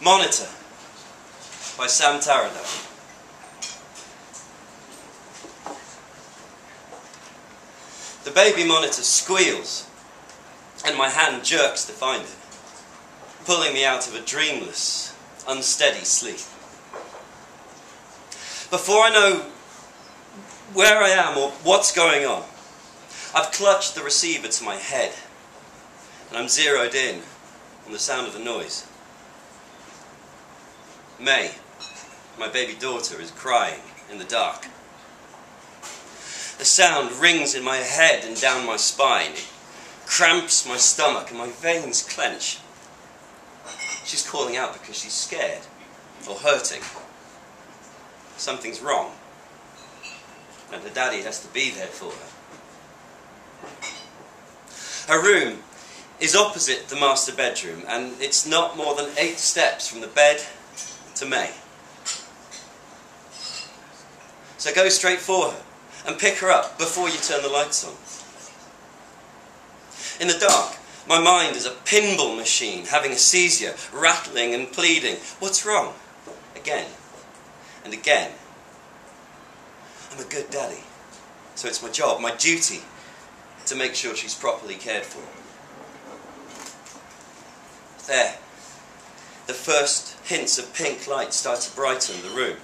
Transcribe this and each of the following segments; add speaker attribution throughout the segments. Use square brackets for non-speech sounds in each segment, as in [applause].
Speaker 1: Monitor by Sam Taradash. The baby monitor squeals, and my hand jerks to find it, pulling me out of a dreamless, unsteady sleep. Before I know where I am or what's going on, I've clutched the receiver to my head, and I'm zeroed in on the sound of the noise. May, my baby daughter, is crying in the dark. The sound rings in my head and down my spine. It cramps my stomach and my veins clench. She's calling out because she's scared or hurting. Something's wrong. And her daddy has to be there for her. Her room is opposite the master bedroom, and it's not more than eight steps from the bed to May. So go straight for her and pick her up before you turn the lights on. In the dark, my mind is a pinball machine having a seizure, rattling and pleading. What's wrong? Again and again. I'm a good daddy, so it's my job, my duty, to make sure she's properly cared for. There, the first hints of pink light start to brighten the room.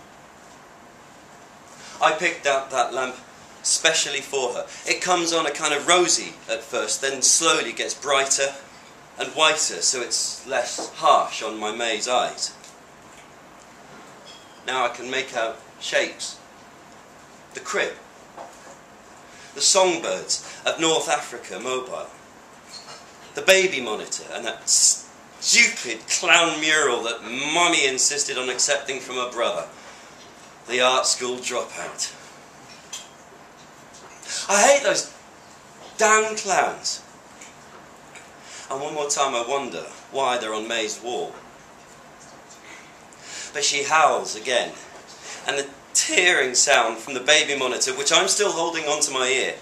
Speaker 1: I picked out that lamp specially for her. It comes on a kind of rosy at first, then slowly gets brighter and whiter so it's less harsh on my May's eyes. Now I can make out shapes. The crib. The songbirds of North Africa mobile. The baby monitor and that stupid clown mural that Mummy insisted on accepting from her brother. The art school dropout. I hate those damn clowns. And one more time I wonder why they're on May's wall. But she howls again, and the tearing sound from the baby monitor, which I'm still holding onto my ear,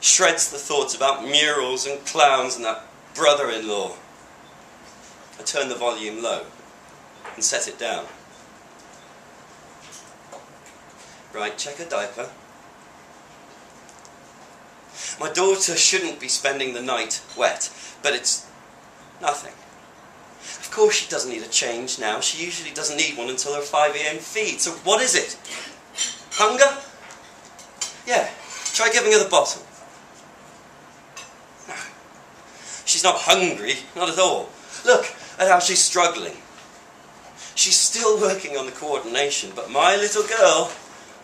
Speaker 1: shreds the thoughts about murals and clowns and that brother in law. I turn the volume low and set it down. Right, check her diaper. My daughter shouldn't be spending the night wet, but it's nothing. Of course she doesn't need a change now. She usually doesn't need one until her 5am feed. So what is it? Hunger? Yeah, try giving her the bottle. No. She's not hungry, not at all. Look at how she's struggling. She's still working on the coordination, but my little girl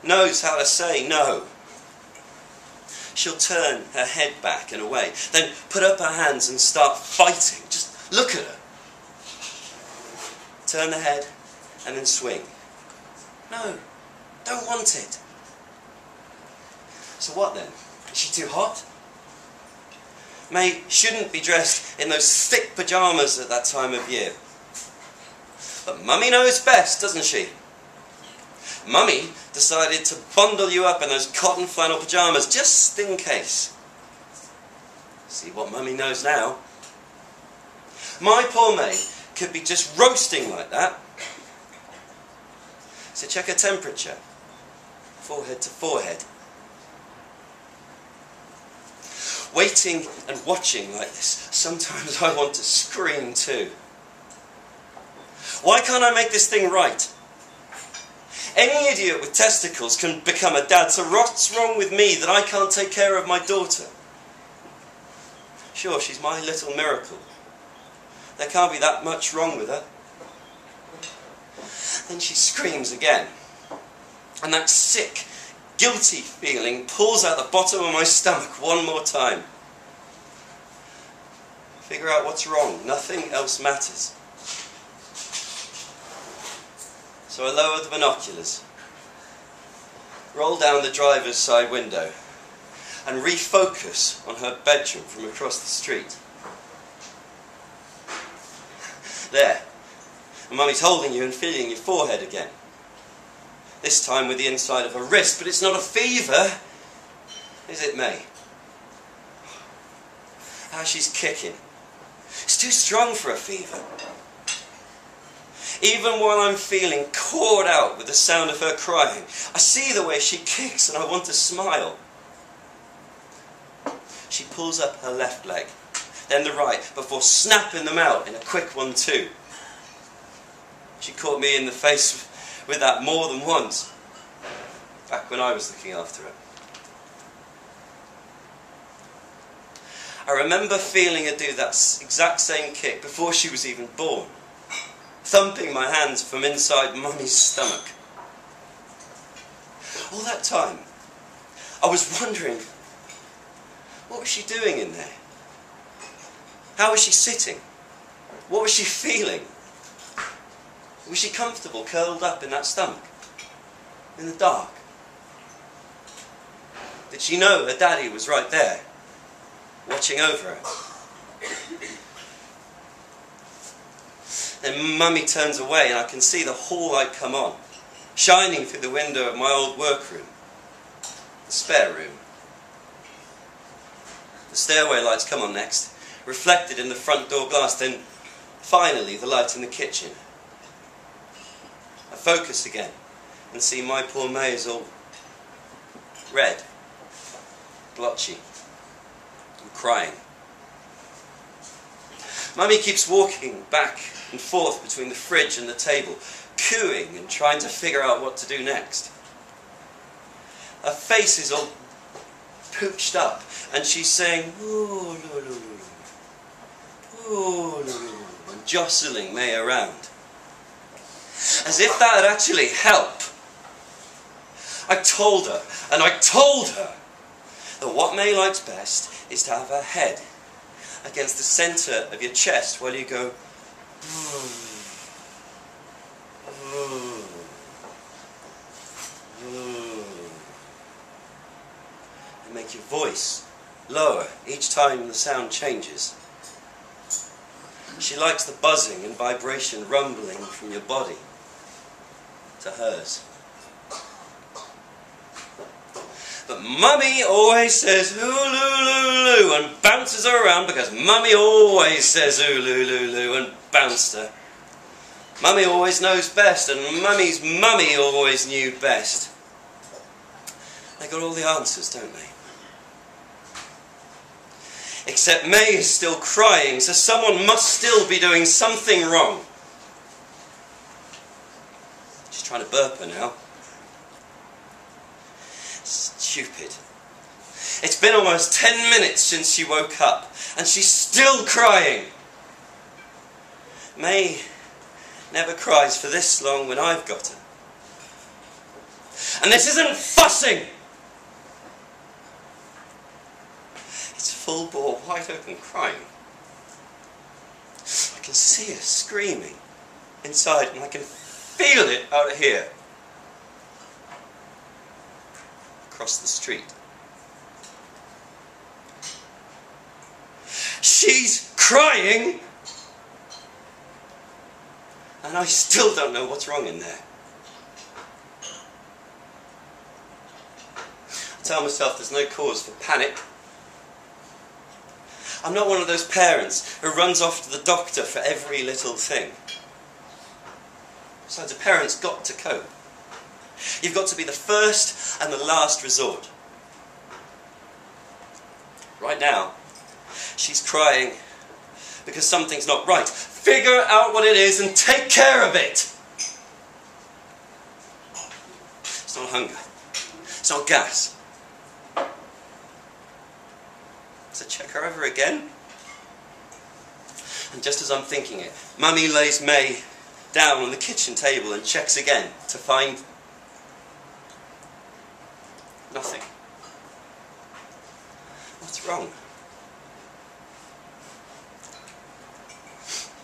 Speaker 1: knows how to say no. She'll turn her head back and away, then put up her hands and start fighting. Just look at her. Turn the head and then swing. No, don't want it. So what then? Is she too hot? May shouldn't be dressed in those thick pyjamas at that time of year. But Mummy knows best, doesn't she? Mummy decided to bundle you up in those cotton flannel pyjamas just in case. See what Mummy knows now. My poor May could be just roasting like that. So check her temperature. Forehead to forehead. Waiting and watching like this, sometimes I want to scream too. Why can't I make this thing right? Any idiot with testicles can become a dad, so what's wrong with me that I can't take care of my daughter? Sure, she's my little miracle. There can't be that much wrong with her. Then she screams again. And that sick, guilty feeling pulls out the bottom of my stomach one more time. Figure out what's wrong. Nothing else matters. So I lower the binoculars, roll down the driver's side window, and refocus on her bedroom from across the street. There. And Mummy's holding you and feeling your forehead again. This time with the inside of her wrist, but it's not a fever. Is it, May? How she's kicking. It's too strong for a fever. Even while I'm feeling caught out with the sound of her crying, I see the way she kicks and I want to smile. She pulls up her left leg, then the right, before snapping them out in a quick one, too. She caught me in the face with that more than once, back when I was looking after her. I remember feeling her do that exact same kick before she was even born, thumping my hands from inside Mummy's stomach. All that time, I was wondering, what was she doing in there? How was she sitting? What was she feeling? Was she comfortable curled up in that stomach? In the dark? Did she know her daddy was right there? Watching over her. Then Mummy turns away and I can see the hall light come on, shining through the window of my old workroom, the spare room. The stairway lights come on next, reflected in the front door glass, then finally the light in the kitchen. I focus again and see my poor May all red, blotchy crying. Mummy keeps walking back and forth between the fridge and the table, cooing and trying to figure out what to do next. Her face is all pooched up, and she's saying, ooh, ooh, and jostling May around. As if that would actually help. I told her, and I told her, that what May likes best is to have her head against the centre of your chest while you go and make your voice lower each time the sound changes. She likes the buzzing and vibration rumbling from your body to hers. But Mummy always says "Ooloo and bounces her around because Mummy always says "Ooloo and bounced her. Mummy always knows best, and Mummy's Mummy always knew best. They got all the answers, don't they? Except May is still crying, so someone must still be doing something wrong. She's trying to burp her now. Stupid. It's been almost ten minutes since she woke up, and she's still crying. May never cries for this long when I've got her. And this isn't fussing! It's full bore, wide open crying. I can see her screaming inside, and I can feel it out of here. Across the street. She's crying! And I still don't know what's wrong in there. I tell myself there's no cause for panic. I'm not one of those parents who runs off to the doctor for every little thing. Besides, a parent's got to cope. You've got to be the first and the last resort. Right now, she's crying because something's not right. Figure out what it is and take care of it. It's not hunger. It's not gas. So check her over again. And just as I'm thinking it, Mummy lays May down on the kitchen table and checks again to find Nothing. What's wrong?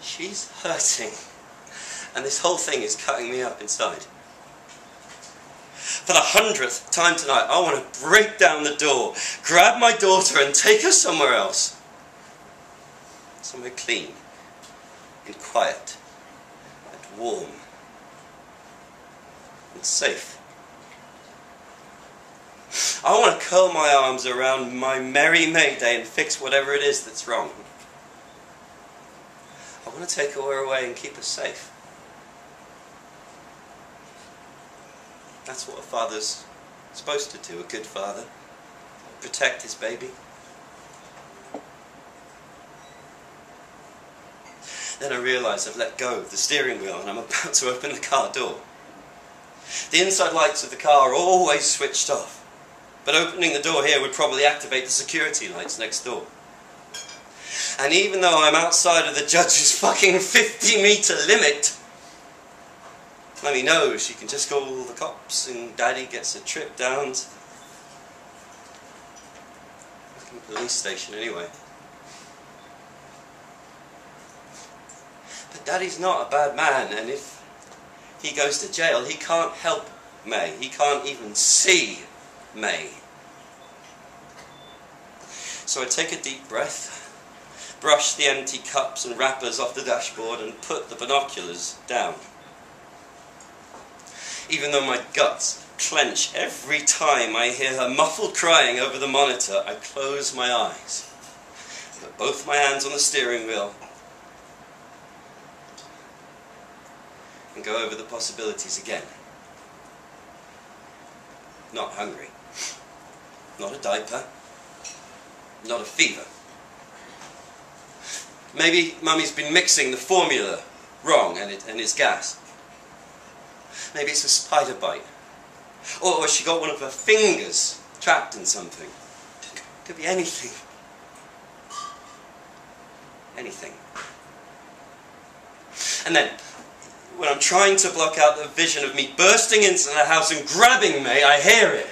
Speaker 1: She's hurting. And this whole thing is cutting me up inside. For the hundredth time tonight, I want to break down the door, grab my daughter and take her somewhere else. Somewhere clean, and quiet, and warm, and safe. I want to curl my arms around my merry Mayday and fix whatever it is that's wrong. I want to take her away and keep her safe. That's what a father's supposed to do, a good father. Protect his baby. Then I realise I've let go of the steering wheel and I'm about to open the car door. The inside lights of the car are always switched off, but opening the door here would probably activate the security lights next door. And even though I'm outside of the judge's [laughs] fucking 50 metre limit, Mummy knows she can just call the cops and Daddy gets a trip down to the police station anyway. But Daddy's not a bad man, and if he goes to jail, he can't help May. He can't even see May. So I take a deep breath, brush the empty cups and wrappers off the dashboard, and put the binoculars down. Even though my guts clench every time I hear her muffled crying over the monitor, I close my eyes, put both my hands on the steering wheel, and go over the possibilities again. Not hungry. Not a diaper. Not a fever. Maybe mummy's been mixing the formula wrong and, it, and it's gas. Maybe it's a spider bite. Or, or she got one of her fingers trapped in something. Could be anything. Anything. And then, when I'm trying to block out the vision of me bursting into the house and grabbing me, I hear it.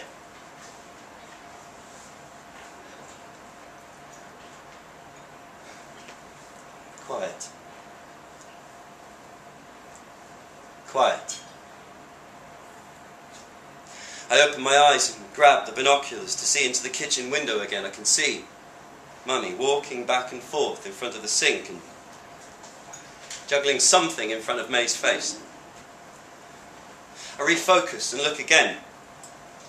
Speaker 1: Quiet. Quiet. I open my eyes and grab the binoculars to see into the kitchen window again. I can see Mummy walking back and forth in front of the sink and juggling something in front of May's face. I refocus and look again. [laughs]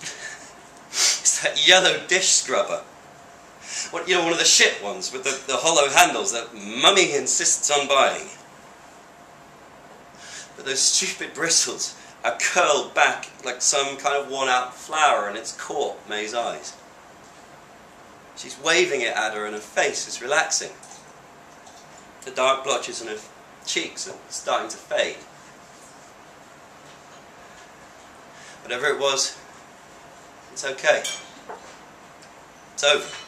Speaker 1: it's that yellow dish scrubber. What, you know, one of the shit ones with the, the hollow handles that Mummy insists on buying. But those stupid bristles are curled back like some kind of worn out flower and it's caught May's eyes. She's waving it at her and her face is relaxing. The dark blotches on her cheeks are starting to fade. Whatever it was, it's okay. It's over.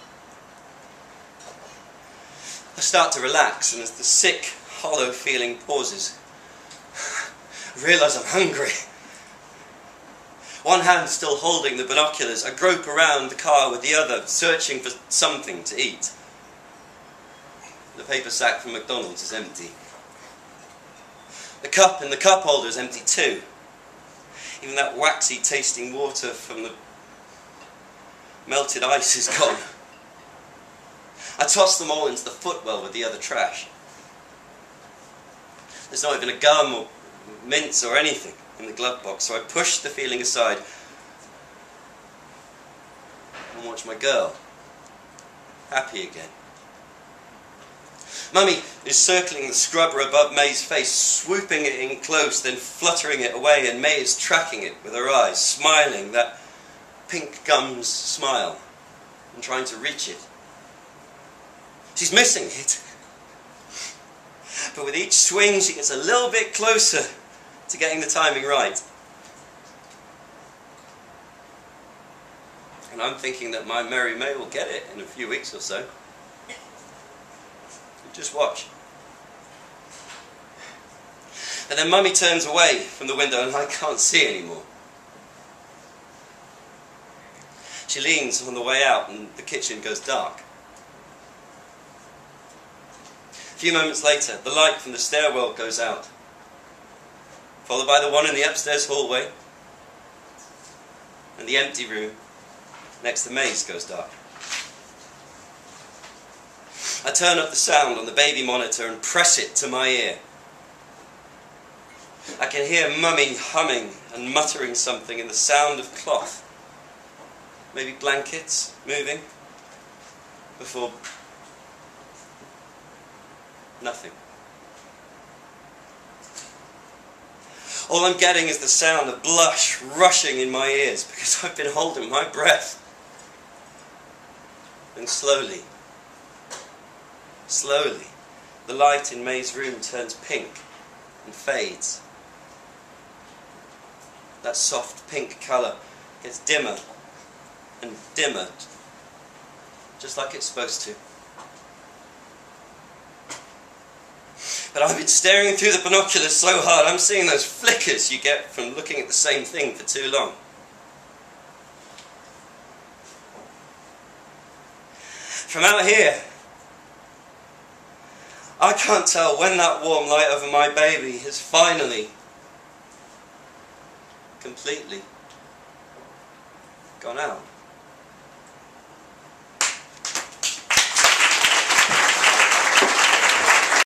Speaker 1: I start to relax, and as the sick, hollow feeling pauses, [laughs] I realise I'm hungry. One hand still holding the binoculars, I grope around the car with the other, searching for something to eat. The paper sack from McDonald's is empty. The cup in the cup holder is empty too. Even that waxy tasting water from the melted ice is gone. I toss them all into the footwell with the other trash. There's not even a gum or mints or anything in the glove box, so I push the feeling aside and watch my girl happy again. Mummy is circling the scrubber above May's face, swooping it in close, then fluttering it away, and May is tracking it with her eyes, smiling that pink gums smile, and trying to reach it. She's missing it. But with each swing, she gets a little bit closer to getting the timing right. And I'm thinking that my Mary May will get it in a few weeks or so. Just watch. And then Mummy turns away from the window and I can't see anymore. She leans on the way out and the kitchen goes dark. A few moments later, the light from the stairwell goes out followed by the one in the upstairs hallway, and the empty room next to May's goes dark. I turn up the sound on the baby monitor and press it to my ear. I can hear Mummy humming and muttering something in the sound of cloth. Maybe blankets moving before nothing. All I'm getting is the sound of blush rushing in my ears because I've been holding my breath. And slowly, slowly, the light in May's room turns pink and fades. That soft pink colour gets dimmer and dimmer, just like it's supposed to. But I've been staring through the binoculars so hard, I'm seeing those flickers you get from looking at the same thing for too long. From out here, I can't tell when that warm light over my baby has finally, completely gone out.